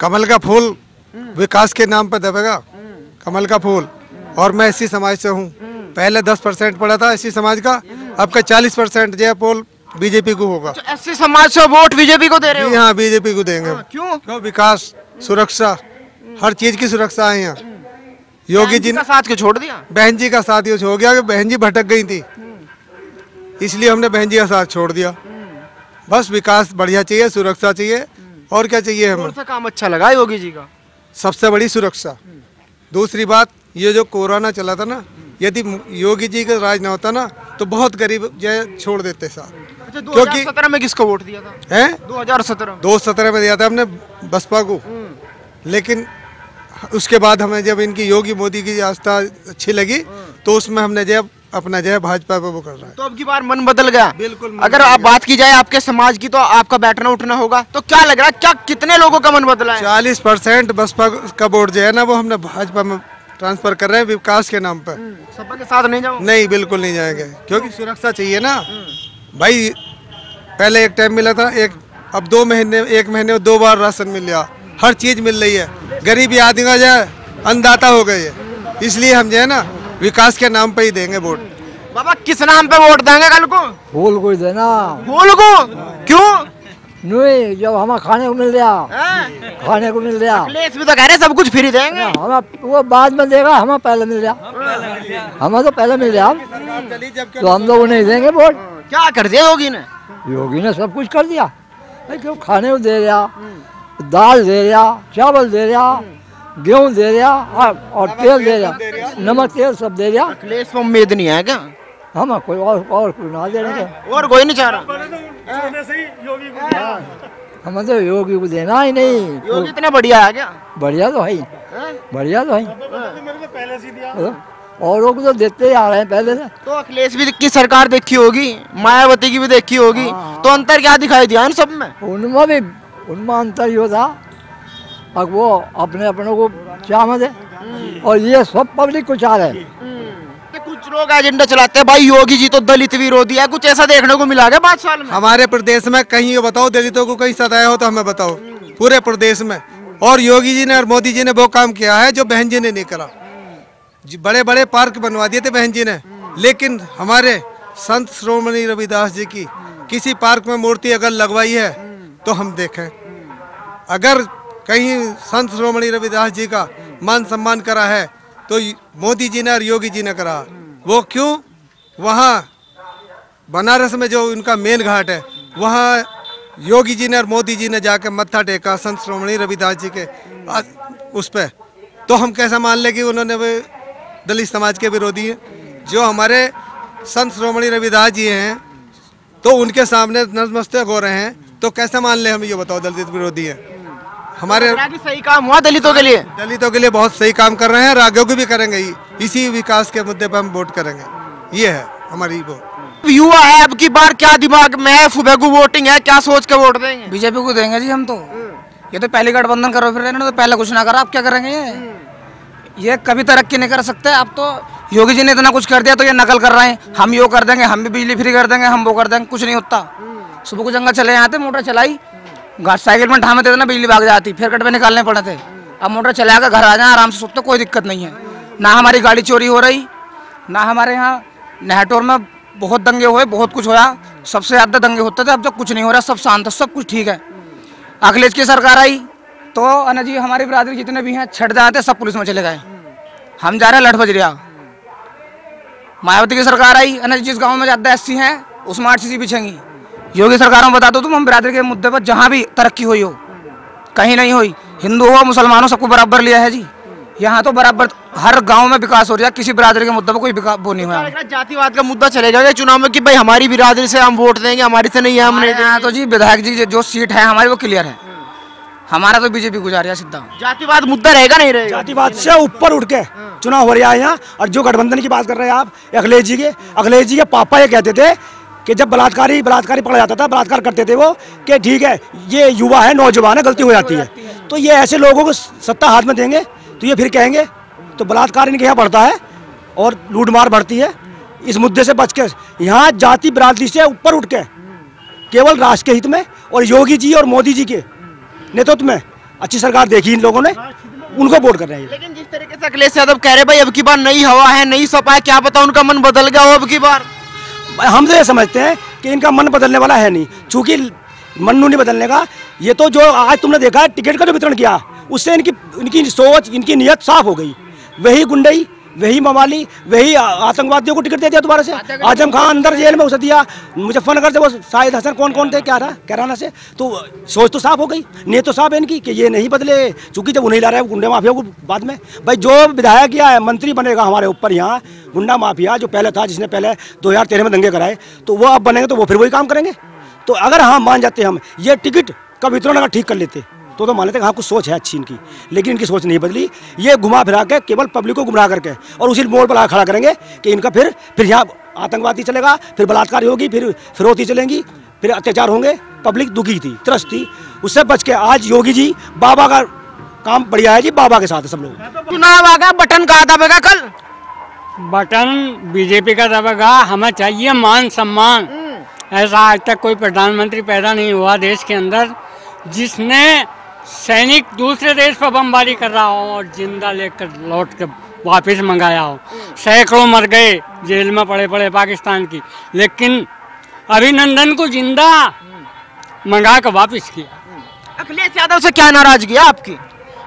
कमल का फूल विकास के नाम पर दबेगा। कमल का फूल। और मैं इसी समाज से हूँ। पहले दस परसेंट पड़ा था इसी समाज का अब का चालीस परसेंट जो है पोल बीजेपी को होगा। तो समाज से वोट बीजेपी को दे रहे हो? हाँ बीजेपी को देंगे। क्यों? क्यों? विकास सुरक्षा हर चीज़ की सुरक्षा है यहाँ। योगी जी ने साथ क्यों छोड़ दिया? बहन जी का साथ यूँ हो गया कि बहन जी भटक गई थी। इसलिए हमने बहन जी का साथ छोड़ दिया। बस विकास बढ़िया चाहिए सुरक्षा चाहिए। और क्या चाहिए हमें? सा काम अच्छा लगा योगी जी का? सबसे बड़ी सुरक्षा। दूसरी बात ये जो कोरोना चला था ना यदि योगी जी का राज ना होता ना तो बहुत गरीब जो छोड़ देते साथ। अच्छा क्योंकि- 2017 में किसको वोट दिया था? हैं? 2017 में। दो सत्रह में दिया था हमने बसपा को। लेकिन उसके बाद हमें जब इनकी योगी मोदी की आस्था अच्छी लगी तो उसमें हमने जब अपना जो है भाजपा पे वो कर रहा है। तो अब की बार मन बदल गया। बिल्कुल अगर आप बात की जाए आपके समाज की तो आपका बैठना उठना होगा। तो क्या लग रहा है क्या कितने लोगों का मन बदला है? चालीस परसेंट बसपा का वोट जो है ना वो हमने भाजपा में ट्रांसफ़र कर रहे हैं विकास के नाम पर। सपा के साथ नहीं जाओ नहीं बिल्कुल नहीं जाएँगे क्योंकि सुरक्षा चाहिए ना। भाई पहले एक टाइम मिला था एक अब दो महीने एक महीने में दो बार राशन मिल गया। हर चीज़ मिल रही है। गरीबी आदमी का जो है अन्नदाता हो गए है। इसलिए हम जो है ना विकास के नाम पे ही देंगे वोट। बाबा किस नाम पे वोट देंगे कल को? फूल कोई देना बोल को क्यों? नहीं जब हमें खाने को मिल गया। खाने को मिल गया। भी तो कह रहे सब कुछ फ्री देंगे। हमें वो बाद में देगा हमें पहले मिल गया। हमें तो पहले मिल गया। तो हम लोग नहीं देंगे वोट। क्या कर दिया योगी ने? योगी ने सब कुछ कर दिया। क्यों? खाने को दे रहा दाल दे रहा चावल दे रहा गेहूँ दे रहा और- तेल दे रहा नमक तेल सब दे रहा अखिलेश को उम्मीद नहीं है क्या? हमें कोई और और कोई ना दे रहे और कोई नहीं चाह रहा। हमें तो योगी को देना। ही नहीं। योगी इतना बढ़िया है क्या? बढ़िया तो है बढ़िया तो है ही। औरों को तो देते ही आ रहे हैं पहले से। तो अखिलेश भी की सरकार देखी होगी मायावती की भी देखी होगी तो अंतर क्या दिखाई दिया इन सब में? उनमें भी उनमें अंतर यो था अब वो अपने अपनों को चाह दे और ये सब पब्लिक को चाह रहे हैं। तो कुछ लोग एजेंडा चलाते हैं। भाई योगी जी तो दलित विरोधी है। कुछ ऐसा देखने को मिला क्या पाँच साल में? हमारे प्रदेश में कहीं ये बताओ दलितों को कहीं सताया हो तो हमें बताओ। पूरे प्रदेश में। और योगी जी ने और मोदी जी ने वो काम किया है जो बहन जी ने नहीं करा। बड़े बड़े पार्क बनवा दिए थे बहन जी ने। लेकिन हमारे संत श्रोमणी रविदास जी की किसी पार्क में मूर्ति अगर लगवाई है तो हम देखें। अगर कहीं संत श्रोमणी रविदास जी का मान सम्मान करा है तो मोदी जी ने और योगी जी ने करा। वो क्यों? वहाँ बनारस में जो उनका मेन घाट है, वहाँ योगी जी ने और मोदी जी ने जाकर मत्था टेका संत श्रोमणी रविदास जी के उस पर तो हम कैसा मान लें कि उन्होंने वे दलित समाज के विरोधी हैं? जो हमारे संत श्रोमणी रविदास जी हैं तो उनके सामने नतमस्तक हो रहे हैं तो कैसे मान लें हम ये बताओ दलित विरोधी हैं? हमारे कि सही काम हुआ दलितों के लिए? दलितों के लिए बहुत सही काम कर रहे हैं और आगे भी करेंगे इसी विकास के मुद्दे पर हम वोट करेंगे। ये है हमारी वोट। युवा है अब की बार क्या दिमाग में है सुबह को वोटिंग है क्या सोच के वोट देंगे? बीजेपी को देंगे जी हम तो। ये तो पहले गठबंधन करो फिर तो पहले कुछ ना करा आप क्या करेंगे ये? ये कभी तरक्की नहीं कर सकते आप तो योगी जी ने इतना कुछ कर दिया तो ये नकल कर रहे हैं। हम यो कर देंगे हम भी बिजली फ्री कर देंगे हम वो कर देंगे कुछ नहीं होता। सुबह को जंगल चले आते मोटर चलाई साइकिल में ढामे थे ना बिजली भाग जाती, फिर कट पे निकालने पड़े थे। अब मोटर चला कर घर आ जाए, आराम से सोते कोई दिक्कत नहीं है। ना हमारी गाड़ी चोरी हो रही, ना हमारे यहाँ नेहटोर में बहुत दंगे हुए, बहुत कुछ होया। सबसे ज़्यादा दंगे होते थे, अब तो कुछ नहीं हो रहा, सब शांत है, सब कुछ ठीक है। अखिलेश की सरकार आई तो अना जी, हमारी बिरादरी जितने भी हैं छट जाते, सब पुलिस में चले गए। हम जा रहे हैं लठ बजरिया। मायावती की सरकार आई अना जिस गाँव में ज़्यादा एस सी हैं उसमें आठ सी बिछेंगी योगी सरकार में बता दो तुम हम बिरादरी के मुद्दे पर जहाँ भी तरक्की हुई हो कहीं नहीं हुई हिंदू हो मुसलमान हो सबको बराबर लिया है जी। यहाँ तो बराबर हर गाँव में विकास हो रहा है किसी बिरादरी के मुद्दे पर कोई विकास वो नहीं हुआ। है जातिवाद का मुद्दा चलेगा चुनाव में कि भाई हमारी बिरादरी से हम वोट देंगे हमारी से नहीं है हम नहीं यहाँ तो जी विधायक जी जो सीट है हमारी वो क्लियर है। हमारा तो बीजेपी गुजारिया सीधा। जातिवाद मुद्दा रहेगा नहीं रहेगा? जातिवाद से ऊपर उठ के चुनाव हो रहा है यहाँ। और जो गठबंधन की बात कर रहे हैं आप अखिलेश जी के अखिलेश जी के पापा ये कहते थे कि जब बलात्कारी बलात्कारी पकड़ा जाता था, बलात्कार करते थे वो, कि ठीक है, ये युवा है, नौजवान है, गलती हो जाती है। तो ये ऐसे लोगों को सत्ता हाथ में देंगे तो ये फिर कहेंगे तो बलात्कार इनके यहाँ बढ़ता है और लूटमार बढ़ती है। इस मुद्दे से बच के यहाँ जाति बरादरी से ऊपर उठ के, केवल राष्ट्र के हित में और योगी जी और मोदी जी के नेतृत्व में, अच्छी सरकार देखी इन लोगों ने, उनको वोट कर रहे हैं लेकिन जिस तरीके से अखिलेश यादव कह रहे भाई, अब की बार नई हवा है, नई सपा है, क्या पता उनका मन बदल गया हो अब की बार? हम तो ये समझते हैं कि इनका मन बदलने वाला है नहीं। चूँकि मन्नू नहीं बदलने का, ये तो जो आज तुमने देखा, टिकट का जो वितरण किया, उससे इनकी इनकी सोच, इनकी नीयत साफ़ हो गई। वही गुंडई वही मवाली, वही आतंकवादियों को टिकट दे दिया दोबारा से। आज़म खान अंदर जेल में उसे दिया? मुजफ्फरनगर से वो शाहिद हसन कौन कौन थे? क्या था? कैराना से। तो सोच तो साफ़ हो गई। नीयत तो साफ़ इनकी कि ये नहीं बदले, चूँकि जब उन्हें ला रहे हैं गुंडे माफिया को बाद में। भाई, जो विधायक या मंत्री बनेगा हमारे ऊपर यहाँ, गुंडा माफिया जो पहले था, जिसने पहले 2013 में दंगे कराए तो वो अब बनेंगे तो वो फिर वही काम करेंगे। तो अगर हाँ मान जाते हम, ये टिकट का वितरण अगर ठीक कर लेते तो तो मान लेते हैं हाँ कुछ सोच है अच्छी इनकी लेकिन इनकी सोच नहीं बदली। ये घुमा फिरा के केवल पब्लिक को गुमराह करके और उसी मोड़ पर ला खड़ा करेंगे कि इनका फिर फिर यहाँ आतंकवादी चलेगा फिर बलात्कार होगी फिर फिरौती चलेंगी फिर अत्याचार होंगे। पब्लिक दुखी थी त्रस्त थी। उससे बच के आज योगी जी बाबा का काम बढ़िया है जी बाबा के साथ सब लोग। चुनाव आ गया बटन कहा दबेगा कल? बटन बीजेपी का दबेगा हमें चाहिए मान सम्मान। ऐसा आज तक कोई प्रधानमंत्री पैदा नहीं हुआ देश के अंदर जिसने सैनिक दूसरे देश पर बमबारी कर रहा हो और ज़िंदा लेकर लौट के वापस मंगाया हो। सैकड़ों मर गए जेल में पड़े पड़े पाकिस्तान की। लेकिन अभिनंदन को ज़िंदा मंगा कर वापस किया। अखिलेश यादव से क्या नाराज़गी है आपकी?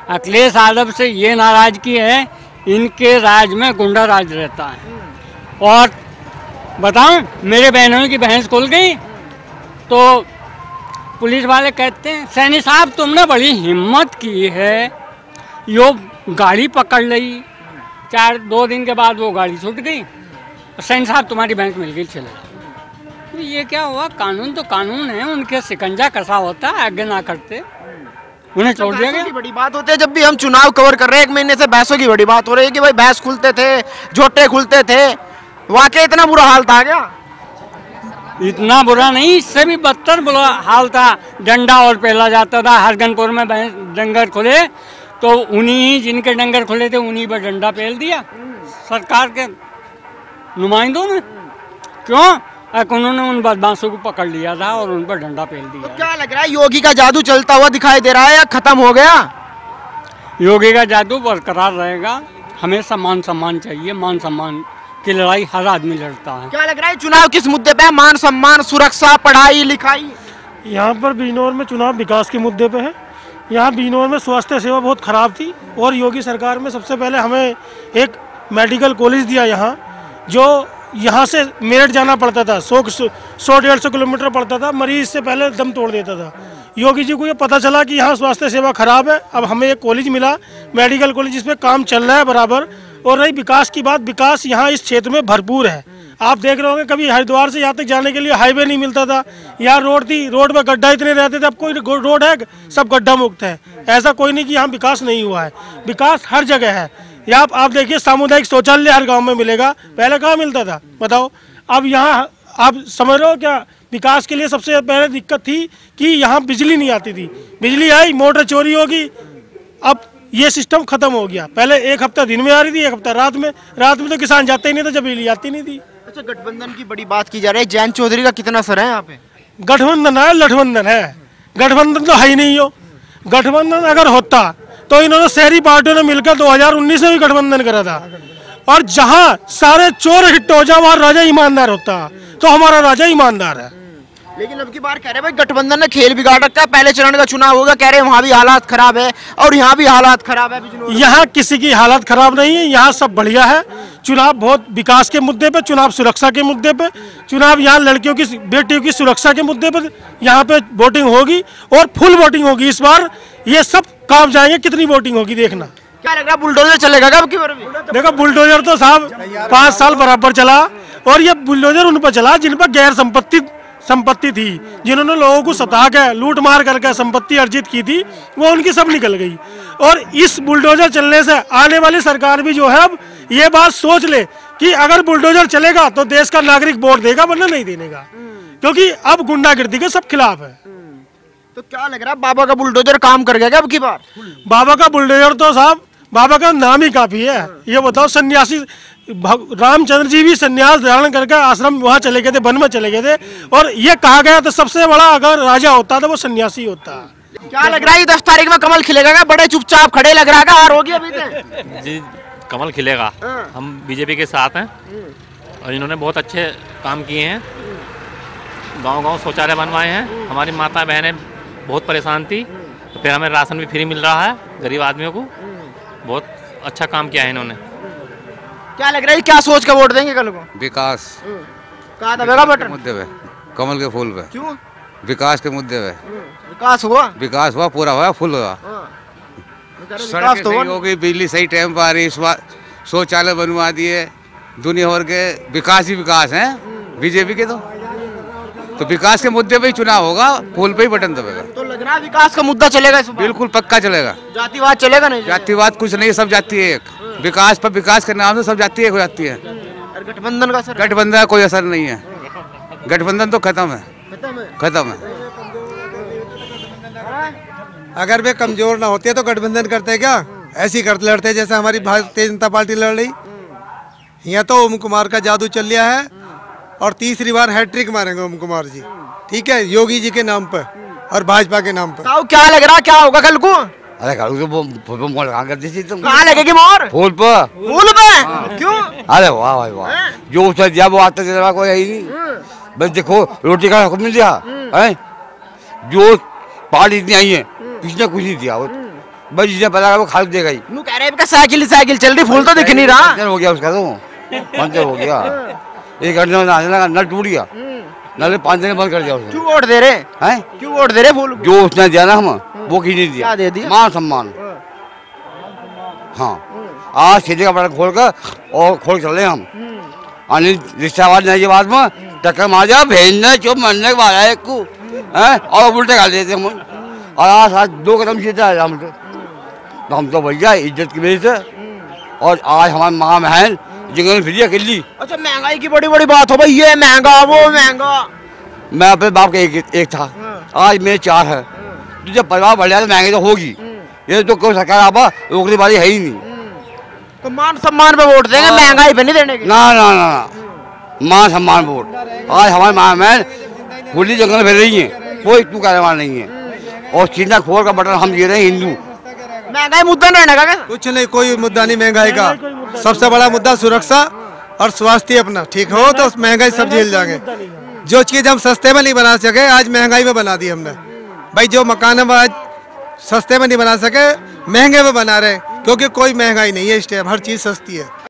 अखिलेश यादव से ये नाराज़गी है इनके राज में गुंडा राज रहता है। और बताऊँ मेरे बहनों की भैंस खुल गई तो पुलिस वाले कहते हैं सैनी साहब तुमने बड़ी हिम्मत की है। यो गाड़ी पकड़ ली। चार दो दिन के बाद वो गाड़ी छूट गई। और सैनी साहब तुम्हारी बैंक मिल गई चले। तो ये क्या हुआ? कानून तो कानून है उनके सिकंजा कसा होता है आगे ना करते। उन्हें छोड़ दिया गया। बड़ी बात होती है जब भी हम चुनाव कवर कर रहे हैं एक महीने से बहसों की बड़ी बात हो रही है कि भाई भैंस खुलते थे जोटे खुलते थे। वाकई इतना बुरा हाल था क्या? इतना बुरा नहीं इससे भी बदतर बुरा हाल था। डंडा और पहला जाता था हरगनपुर में डंगर खुले तो उन्हीं जिनके डंगर खुले थे उन्हीं पर डंडा पहल दिया। सरकार के नुमाइंदों ने? क्यों? एक उन्होंने उन बदमाशों को पकड़ लिया था और उन पर डंडा पहल तो दिया क्या लग रहा है योगी का जादू चलता हुआ दिखाई दे रहा है या खत्म हो गया? योगी का जादू बरकरार रहेगा। हमेशा मान सम्मान चाहिए मान सम्मान की लड़ाई हर आदमी लड़ता है। क्या लग रहा है चुनाव किस मुद्दे पे है? मान सम्मान सुरक्षा पढ़ाई लिखाई। यहाँ पर बिजनौर में चुनाव विकास के मुद्दे पे है। यहाँ बिजनौर में स्वास्थ्य सेवा बहुत ख़राब थी और योगी सरकार में सबसे पहले हमें एक मेडिकल कॉलेज दिया यहाँ जो यहाँ से मेरठ जाना पड़ता था। सौ सौ डेढ़ सौ किलोमीटर पड़ता था मरीज़ से पहले दम तोड़ देता था। योगी जी को ये पता चला कि यहाँ स्वास्थ्य सेवा खराब है अब हमें एक कॉलेज मिला मेडिकल कॉलेज जिसमें काम चल रहा है बराबर और रही विकास की बात विकास यहाँ इस क्षेत्र में भरपूर है। आप देख रहे होंगे कभी हरिद्वार से यहाँ तक जाने के लिए हाईवे नहीं मिलता था। यहाँ रोड थी रोड में गड्ढा इतने रहते थे अब कोई रोड है सब गड्ढा मुक्त है। ऐसा कोई नहीं कि यहाँ विकास नहीं हुआ है। विकास हर जगह है। यहाँ आप, देखिए सामुदायिक शौचालय हर गाँव में मिलेगा। पहले कहाँ मिलता था? बताओ। अब यहाँ आप समझ रहे हो क्या? विकास के लिए सबसे पहले दिक्कत थी कि यहाँ बिजली नहीं आती थी। बिजली आई मोटर चोरी होगी। अब ये सिस्टम खत्म हो गया। पहले एक हफ़्ता दिन में आ रही थी एक हफ़्ता रात में। रात में तो किसान जाते ही नहीं था जब बिजली आती नहीं थी। अच्छा गठबंधन की बड़ी बात की जा रही है। जैन चौधरी का कितना असर है यहाँ पे? गठबंधन है लठबंधन है। गठबंधन तो है ही नहीं हो गठबंधन अगर होता तो इन्होंने शहरी पार्टियों ने मिलकर 2019 में भी गठबंधन करा था। और जहाँ सारे चोर हिट हो जाए वहाँ राजा ईमानदार होता। तो हमारा राजा ईमानदार है। लेकिन अब की बार कह रहे हैं भाई गठबंधन ने खेल बिगाड़ रखा है। पहले चरण का चुनाव होगा कह रहे हैं वहाँ भी हालात खराब है और यहाँ भी हालात खराब है यहाँ किसी की हालत खराब नहीं है यहाँ सब बढ़िया है। चुनाव बहुत विकास के मुद्दे पे चुनाव सुरक्षा के मुद्दे पे चुनाव यहाँ लड़कियों की बेटियों की सुरक्षा के मुद्दे पर यहाँ पे वोटिंग होगी और फुल वोटिंग होगी इस बार। ये सब काम जाएँगे कितनी वोटिंग होगी देखना। क्या लग रहा है बुलडोजर चलेगा क्या की देखो बुलडोजर तो साहब पाँच साल बराबर चला और ये बुलडोजर उन पर चला जिन पर गैर संपत्ति संपत्ति थी जिन्होंने लोगों को सता के लूट मार करके संपत्ति अर्जित की थी वो उनकी सब निकल गई। और इस बुलडोजर चलने से आने वाली सरकार भी जो है अब ये बात सोच ले कि अगर बुलडोजर चलेगा तो देश का नागरिक वोट देगा वरना नहीं देगा क्योंकि अब गुंडागिर्दी के सब खिलाफ है। तो क्या लग रहा है बाबा का बुलडोजर काम कर गया क्या अब की बार बाबा का बुलडोजर तो साहब बाबा का नाम ही काफ़ी है। ये बताओ सन्यासी रामचंद्र जी भी सन्यास धारण करके आश्रम वहाँ चले गए थे वन में चले गए थे। और ये कहा गया तो सबसे बड़ा अगर राजा होता तो वो सन्यासी होता। क्या लग रहा है दस तारीख में कमल खिलेगा क्या? बड़े चुपचाप खड़े लग रहा है हार होगी अभी जी कमल खिलेगा। हाँ। हम बीजेपी के साथ हैं और इन्होंने बहुत अच्छे काम किए हैं। गाँव गाँव शौचालय बनवाए हैं। हमारी माता बहनें बहुत परेशान थी। तो फिर हमें राशन भी फ्री मिल रहा है गरीब आदमियों को। बहुत अच्छा काम किया है इन्होंने। क्या लग रहा है क्या सोच के वोट देंगे कल को? विकास। कहा बटन? मुद्दे पे। कमल के फूल पे। क्यों? विकास के मुद्दे पे। विकास हुआ? विकास हुआ पूरा हुआ फुल हुआ। सड़क तो हो गई बिजली सही टाइम पर आ रही शौचालय बनवा दिए दुनिया भर के विकास ही विकास है। बीजेपी के तो। तो विकास के मुद्दे पे ही चुनाव होगा फूल पे ही बटन दबेगा। तो लग रहा है विकास का मुद्दा चलेगा इस बार? बिल्कुल पक्का चलेगा। जातिवाद चलेगा नहीं? जातिवाद कुछ नहीं सब जाती है। एक विकास पर विकास के नाम से सब जाती एक हो जाती है। गठबंधन का गठबंधन का कोई असर नहीं है। गठबंधन तो खत्म है। खत्म है? अगर वे कमज़ोर ना होते तो गठबंधन करते क्या? ऐसी करते लड़ते जैसे हमारी भारतीय जनता पार्टी लड़ रही। यहाँ तो ओम कुमार का जादू चल लिया है। और तीसरी बार हैट्रिक मारेंगे ओम कुमार जी। ठीक है? योगी जी के नाम पर और भाजपा के नाम पर। ताऊ क्या लग रहा क्या होगा कल को? अरे कल तो फूल पे मोड़ कहाँ कर दी थी तुम कहाँ लगेगी मोर? फूल पर फूल पे? क्यों? अरे वाह भाई वाह। जो उसे दिया वो आता रहा कोई है ही नहीं। बस देखो रोटी का हुक्म नहीं दिया। है। जो पार्टी इतनी आई है किसी ने कुछ नहीं दिया? वो बस जिसे पता वो खाली देगा ही नू कह रहे हैं साइकिल साइकिल चल रही फूल तो दिख नहीं रहा। हो गया उसका तो। पंचर हो गया। एक घंटे में नहाने लगा नल टूट गया। नल पाँच दिन बंद कर दिया उसने। क्यों वोट दे रहे? हैं? क्यों वोट दे रहे फूल? जो उसने दिया ना हम वो किसी ने दिया। दे दिया? मान सम्मान। हाँ। आज सीधे कपड़ा खोल कर और खोल के चले हम। अनिल रिक्शावाज ने ये बात में टक्कर मार दिया भेजने चुप मरने के बाद एक को। हैं? और उल्टे कर देते हम। और आज आज दो कदम सीधा है हम तो तो हम तो भैया इज़्ज़त की वजह से। और आज हमारे माँ बहन जंगल फिर अकेली। महँगाई की बड़ी बड़ी बात हो भाई ये महँगा वो महँगा। मैं अपने बाप का एक, एक था। आज मेरे चार है। तो जब परिवार बढ़ जाए तो महँगी तो होगी। ये तो कोई सरकार आपा रोकने वाली है ही नहीं। तो मान सम्मान पे वोट देंगे महँगाई पे नहीं देने के ना ना ना मान सम्मान वोट। आज हमारे माँ बहन खुली जंगल फिर रही है। कोई तू कहने नहीं है। और सीधा खोर का बटन हम दे रहे हैं हिंदू। महँगाई मुद्दा नहीं रहने का कुछ नहीं कोई मुद्दा नहीं महँगाई का। सबसे बड़ा मुद्दा सुरक्षा। और स्वास्थ्य अपना, ठीक हो? तो महँगाई सब झेल जाएँगे। जो चीज़ हम सस्ते में नहीं बना सके, आज महँगाई में बना दी हमने। भाई, जो मकान हम आज सस्ते में नहीं बना सके, महँगे में बना रहे क्योंकि कोई महँगाई नहीं है इस टाइम हर चीज़ सस्ती है।